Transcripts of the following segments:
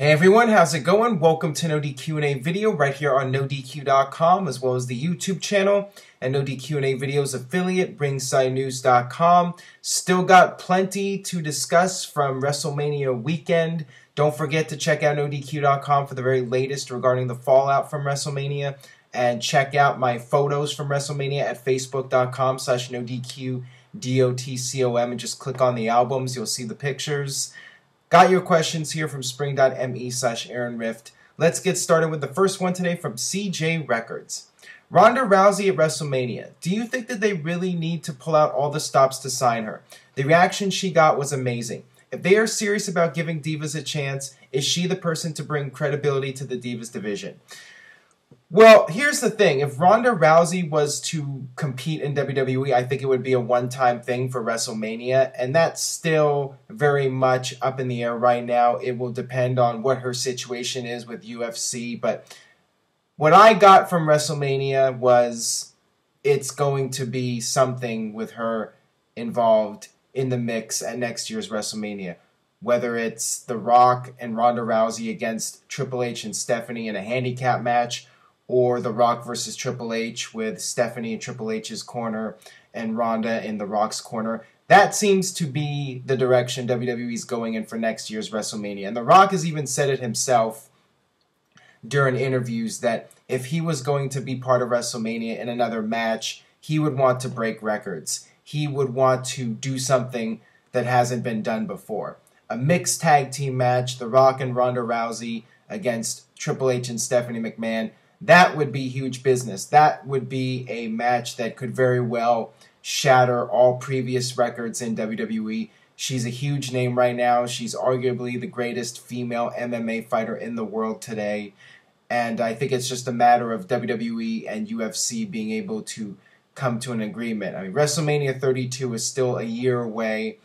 Hey everyone, how's it going? Welcome to No DQ&A video right here on NoDQ.com as well as the YouTube channel and No DQ&A videos affiliate RingsideNews.com. Still got plenty to discuss from WrestleMania weekend. Don't forget to check out NoDQ.com for the very latest regarding the fallout from WrestleMania and check out my photos from WrestleMania at Facebook.com slash NoDQ.com and just click on the albums. You'll see the pictures. Got your questions here from spring.me slash Aaron Rift. Let's get started with the first one today from CJ Records. Ronda Rousey at WrestleMania. Do you think that they really need to pull out all the stops to sign her? The reaction she got was amazing. If they are serious about giving Divas a chance, is she the person to bring credibility to the Divas division? Well, here's the thing. If Ronda Rousey was to compete in WWE, I think it would be a one time thing for WrestleMania. And that's still very much up in the air right now. It will depend on what her situation is with UFC. But what I got from WrestleMania was it's going to be something with her involved in the mix at next year's WrestleMania. Whether it's The Rock and Ronda Rousey against Triple H and Stephanie in a handicap match or The Rock versus Triple H with Stephanie in Triple H's corner and Ronda in The Rock's corner. That seems to be the direction WWE's going in for next year's WrestleMania. And The Rock has even said it himself during interviews that if he was going to be part of WrestleMania in another match, he would want to break records. He would want to do something that hasn't been done before. A mixed tag team match, The Rock and Ronda Rousey against Triple H and Stephanie McMahon that would be huge business. That would be a match that could very well shatter all previous records in WWE. She's a huge name right now. She's arguably the greatest female MMA fighter in the world today. And I think it's just a matter of WWE and UFC being able to come to an agreement. I mean, WrestleMania 32 is still a year away.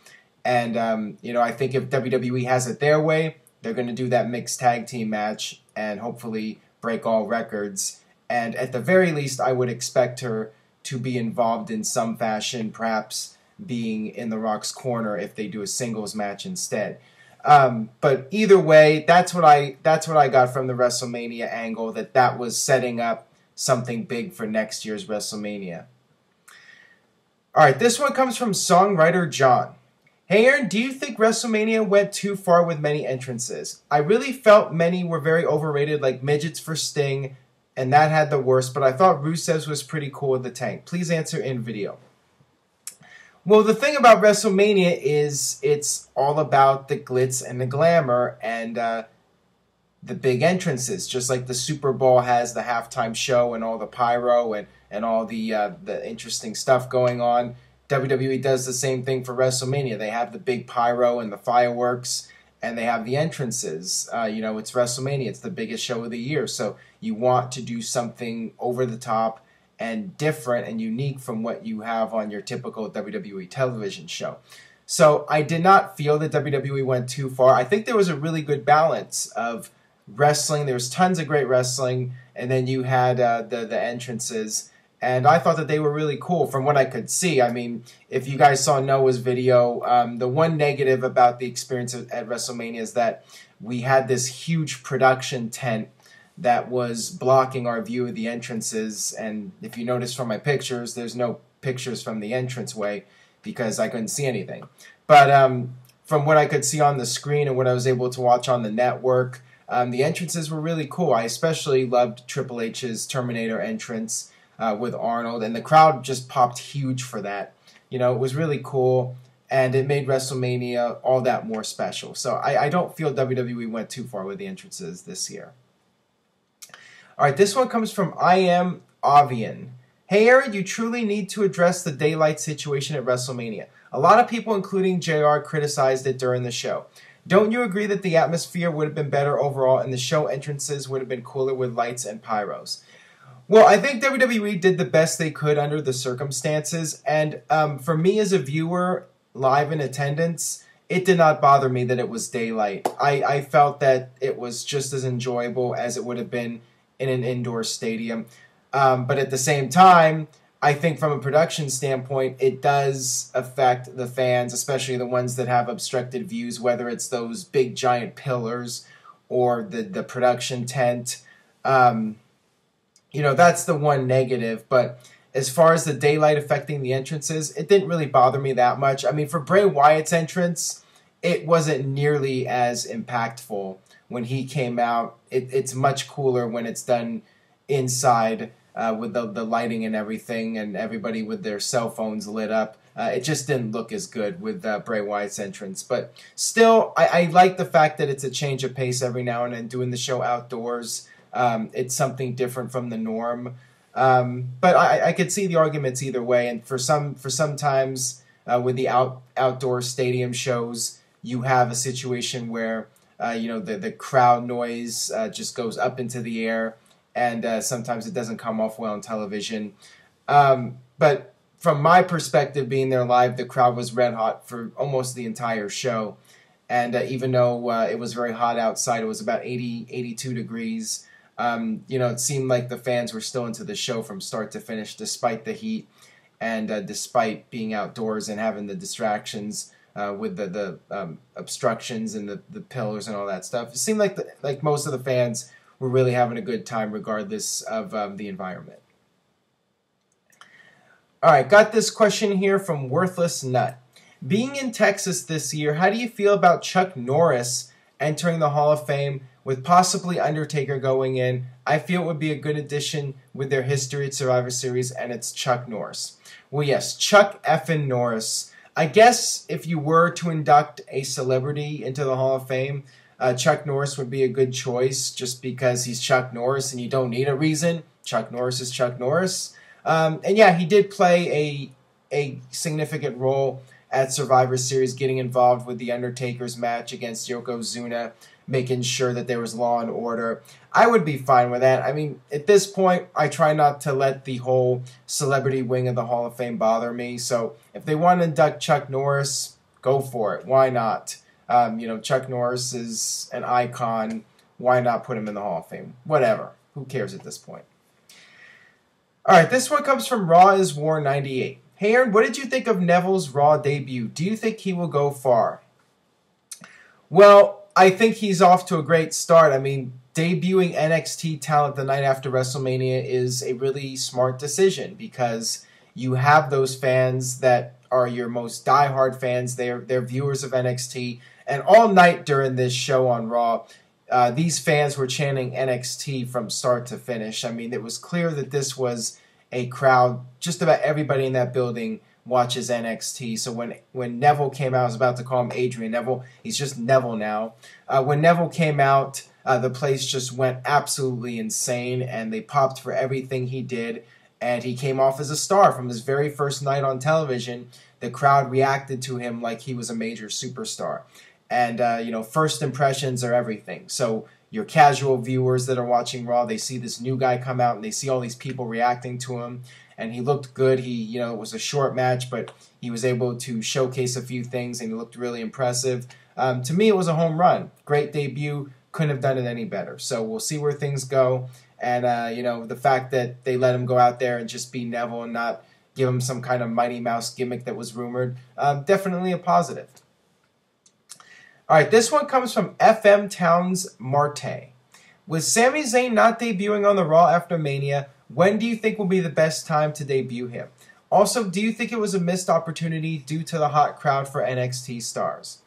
And, um, you know, I think if WWE has it their way, they're going to do that mixed tag team match and hopefully break all records. And at the very least, I would expect her to be involved in some fashion, perhaps being in The Rock's corner if they do a singles match instead. Um, but either way, that's what I that's what I got from the WrestleMania angle. That that was setting up something big for next year's WrestleMania. All right, this one comes from songwriter John. Hey Aaron, do you think WrestleMania went too far with many entrances? I really felt many were very overrated, like midgets for Sting, and that had the worst, but I thought Rusev's was pretty cool with the tank. Please answer in video. Well, the thing about WrestleMania is it's all about the glitz and the glamour and uh, the big entrances, just like the Super Bowl has the halftime show and all the pyro and, and all the uh, the interesting stuff going on. WWE does the same thing for WrestleMania. They have the big pyro and the fireworks, and they have the entrances. Uh, you know, it's WrestleMania, it's the biggest show of the year. So you want to do something over the top and different and unique from what you have on your typical WWE television show. So I did not feel that WWE went too far. I think there was a really good balance of wrestling. There was tons of great wrestling, and then you had uh, the the entrances and I thought that they were really cool from what I could see. I mean, if you guys saw Noah's video, um, the one negative about the experience at WrestleMania is that we had this huge production tent that was blocking our view of the entrances. And if you notice from my pictures, there's no pictures from the entranceway because I couldn't see anything. But um, from what I could see on the screen and what I was able to watch on the network, um, the entrances were really cool. I especially loved Triple H's Terminator entrance uh, with Arnold, and the crowd just popped huge for that. You know, it was really cool, and it made WrestleMania all that more special. So I, I don't feel WWE went too far with the entrances this year. All right, this one comes from I am Avian. Hey Aaron, you truly need to address the daylight situation at WrestleMania. A lot of people, including JR, criticized it during the show. Don't you agree that the atmosphere would have been better overall and the show entrances would have been cooler with lights and pyros? Well, I think WWE did the best they could under the circumstances, and um, for me as a viewer, live in attendance, it did not bother me that it was daylight. I, I felt that it was just as enjoyable as it would have been in an indoor stadium. Um, but at the same time, I think from a production standpoint, it does affect the fans, especially the ones that have obstructed views, whether it's those big giant pillars or the the production tent. Um, you know, that's the one negative. But as far as the daylight affecting the entrances, it didn't really bother me that much. I mean, for Bray Wyatt's entrance, it wasn't nearly as impactful when he came out. It, it's much cooler when it's done inside uh, with the, the lighting and everything, and everybody with their cell phones lit up. Uh, it just didn't look as good with uh, Bray Wyatt's entrance. But still, I, I, like the fact that it's a change of pace every now and then, doing the show outdoors. Um, it's something different from the norm. Um, but I, I could see the arguments either way. And for some, for sometimes uh, with the out outdoor stadium shows, you have a situation where uh, you know the the crowd noise uh, just goes up into the air and uh, sometimes it doesn't come off well on television. Um, but from my perspective, being there live, the crowd was red hot for almost the entire show. And uh, even though uh, it was very hot outside, it was about 80, 82 degrees. Um, you know, it seemed like the fans were still into the show from start to finish, despite the heat and uh, despite being outdoors and having the distractions uh, with the the um, obstructions and the, the pillars and all that stuff. It seemed like the, like most of the fans we're really having a good time regardless of um, the environment. All right, got this question here from Worthless Nut. Being in Texas this year, how do you feel about Chuck Norris entering the Hall of Fame with possibly Undertaker going in? I feel it would be a good addition with their history at Survivor Series, and it's Chuck Norris. Well, yes, Chuck effin Norris. I guess if you were to induct a celebrity into the Hall of Fame, uh, Chuck Norris would be a good choice just because he's Chuck Norris and you don't need a reason. Chuck Norris is Chuck Norris. Um, and yeah, he did play a, a significant role at Survivor Series, getting involved with The Undertaker's match against Yokozuna, making sure that there was law and order. I would be fine with that. I mean, at this point, I try not to let the whole celebrity wing of the Hall of Fame bother me. So if they want to induct Chuck Norris, go for it. Why not? Um, you know, Chuck Norris is an icon. Why not put him in the Hall of Fame? Whatever. Who cares at this point? All right, this one comes from Raw is War 98. Hey, Aaron, what did you think of Neville's Raw debut? Do you think he will go far? Well, I think he's off to a great start. I mean, debuting NXT talent the night after WrestleMania is a really smart decision because you have those fans that are your most diehard fans. They're they're viewers of NXT. And all night during this show on Raw, uh, these fans were chanting NXT from start to finish. I mean, it was clear that this was a crowd. Just about everybody in that building watches NXT. So when when Neville came out, I was about to call him Adrian Neville. He's just Neville now. Uh, when Neville came out, uh, the place just went absolutely insane, and they popped for everything he did. And he came off as a star from his very first night on television. The crowd reacted to him like he was a major superstar and uh, you know first impressions are everything. So your casual viewers that are watching raw they see this new guy come out and they see all these people reacting to him. And he looked good. He you know it was a short match but he was able to showcase a few things and he looked really impressive. Um, to me it was a home run. Great debut. Couldn't have done it any better. So we'll see where things go. And uh, you know the fact that they let him go out there and just be neville and not give him some kind of mighty mouse gimmick that was rumored um, definitely a positive all right, this one comes from FM Towns Marte. With Sami Zayn not debuting on the Raw after Mania, when do you think will be the best time to debut him? Also, do you think it was a missed opportunity due to the hot crowd for NXT stars?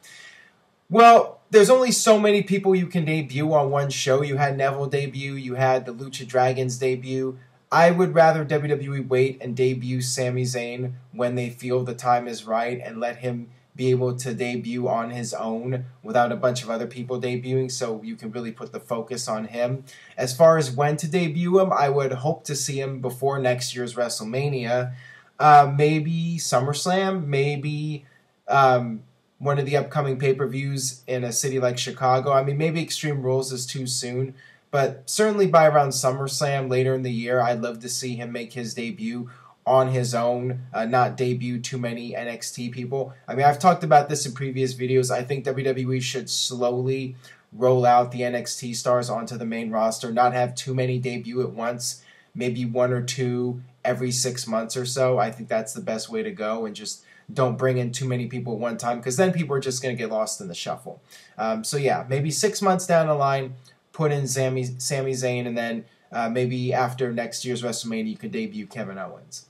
Well, there's only so many people you can debut on one show. You had Neville debut, you had the Lucha Dragons debut. I would rather WWE wait and debut Sami Zayn when they feel the time is right and let him be able to debut on his own without a bunch of other people debuting, so you can really put the focus on him. As far as when to debut him, I would hope to see him before next year's WrestleMania. Uh, maybe SummerSlam, maybe um, one of the upcoming pay per views in a city like Chicago. I mean, maybe Extreme Rules is too soon, but certainly by around SummerSlam later in the year, I'd love to see him make his debut on his own, uh, not debut too many NXT people. I mean, I've talked about this in previous videos. I think WWE should slowly roll out the NXT stars onto the main roster, not have too many debut at once, maybe one or two every six months or so. I think that's the best way to go, and just don't bring in too many people at one time because then people are just going to get lost in the shuffle. Um, so yeah, maybe six months down the line, put in Sami Sami Zayn, and then uh, maybe after next year's WrestleMania, you could debut Kevin Owens.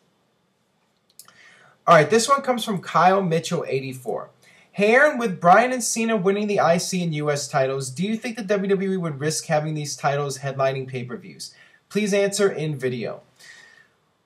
All right, this one comes from Kyle Mitchell, 84. Hey Aaron, with Bryan and Cena winning the IC and US titles, do you think the WWE would risk having these titles headlining pay per views? Please answer in video.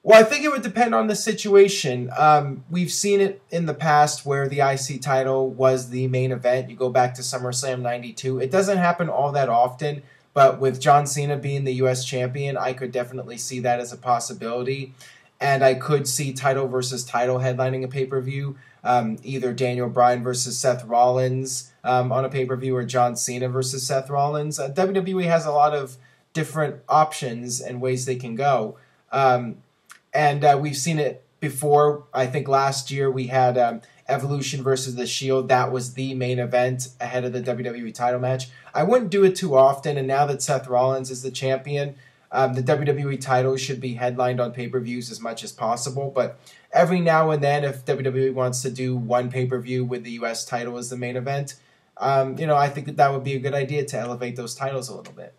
Well, I think it would depend on the situation. Um, we've seen it in the past where the IC title was the main event. You go back to SummerSlam 92. It doesn't happen all that often, but with John Cena being the US champion, I could definitely see that as a possibility. And I could see title versus title headlining a pay per view. Um, either Daniel Bryan versus Seth Rollins um, on a pay per view or John Cena versus Seth Rollins. Uh, WWE has a lot of different options and ways they can go. Um, and uh, we've seen it before. I think last year we had um, Evolution versus the Shield. That was the main event ahead of the WWE title match. I wouldn't do it too often, and now that Seth Rollins is the champion, um, the WWE title should be headlined on pay per views as much as possible. But every now and then, if WWE wants to do one pay per view with the US title as the main event, um, you know, I think that that would be a good idea to elevate those titles a little bit.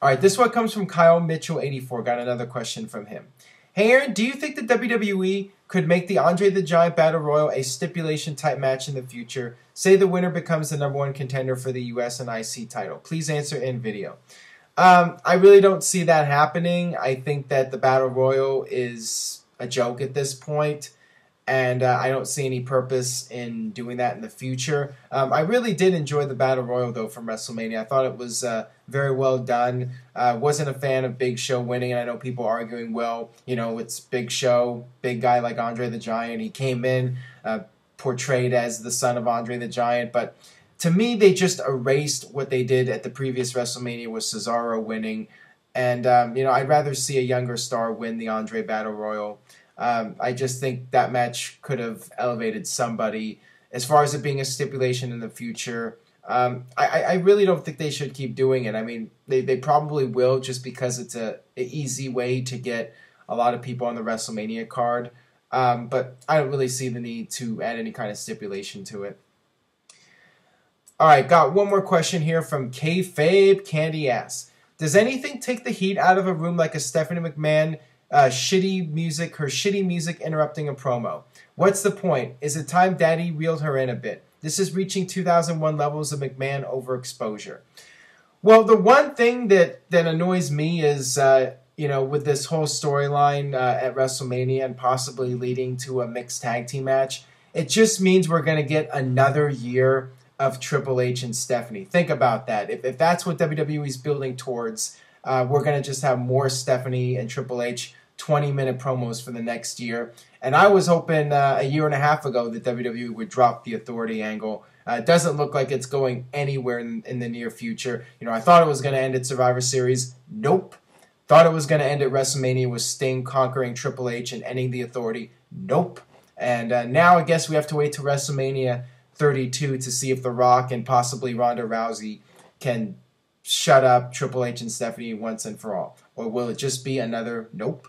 All right, this one comes from Kyle Mitchell84. Got another question from him. Hey, Aaron, do you think the WWE could make the Andre the Giant Battle Royal a stipulation type match in the future? Say the winner becomes the number one contender for the US and IC title. Please answer in video. Um, I really don't see that happening. I think that the Battle Royal is a joke at this point and uh, I don't see any purpose in doing that in the future. Um, I really did enjoy the Battle Royal though from WrestleMania. I thought it was uh, very well done. Uh, wasn't a fan of Big Show winning, and I know people arguing, well, you know, it's Big Show, big guy like Andre the Giant. He came in uh, portrayed as the son of Andre the Giant, but to me, they just erased what they did at the previous WrestleMania with Cesaro winning. And, um, you know, I'd rather see a younger star win the Andre Battle Royal. Um, I just think that match could have elevated somebody. As far as it being a stipulation in the future, um, I, I really don't think they should keep doing it. I mean, they, they probably will just because it's a, a easy way to get a lot of people on the WrestleMania card. Um, but I don't really see the need to add any kind of stipulation to it. All right, got one more question here from K Fabe Candy Ass. Does anything take the heat out of a room like a Stephanie McMahon uh, shitty music, her shitty music interrupting a promo. What's the point? Is it time Daddy reeled her in a bit? This is reaching 2001 levels of McMahon overexposure. Well, the one thing that, that annoys me is, uh, you know, with this whole storyline uh, at WrestleMania and possibly leading to a mixed tag team match, it just means we're going to get another year of Triple H and Stephanie. Think about that. If, if that's what WWE is building towards, uh, we're going to just have more Stephanie and Triple H 20 minute promos for the next year. And I was hoping uh, a year and a half ago that WWE would drop the authority angle. Uh, it doesn't look like it's going anywhere in, in the near future. You know, I thought it was going to end at Survivor Series. Nope. Thought it was going to end at WrestleMania with Sting conquering Triple H and ending the authority. Nope. And uh, now I guess we have to wait to WrestleMania 32 to see if The Rock and possibly Ronda Rousey can shut up Triple H and Stephanie once and for all. Or will it just be another nope?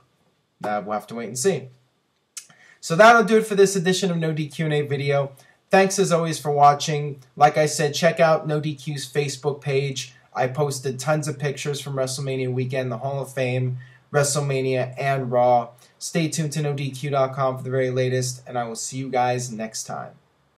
Uh, we'll have to wait and see. So that'll do it for this edition of No DQ&A video. Thanks as always for watching. Like I said, check out No DQ's Facebook page. I posted tons of pictures from WrestleMania weekend, the Hall of Fame, WrestleMania, and Raw. Stay tuned to NoDQ.com for the very latest, and I will see you guys next time.